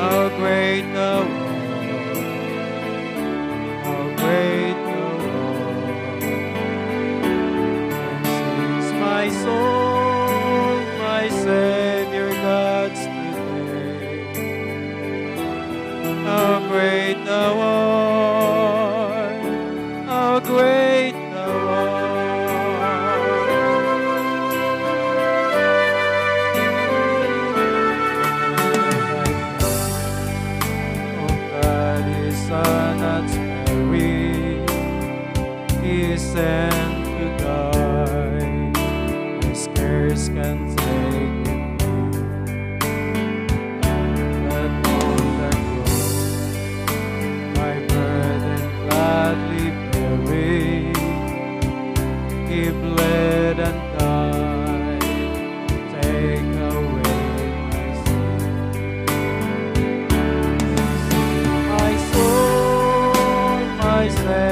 How great the Lord, how great the sings my soul, my Savior God's. How great the he sent to die, my scarce can take it But all the glory, my burden gladly bearing, he bled and died, take away my sin. My.